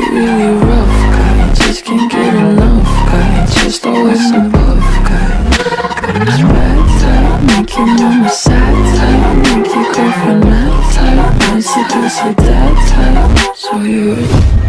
get really rough guy. Just can't get enough guy. Just always above guy. Got bad type, make your mama sad type, make your girlfriend mad type. Nice to do so that type. So you're.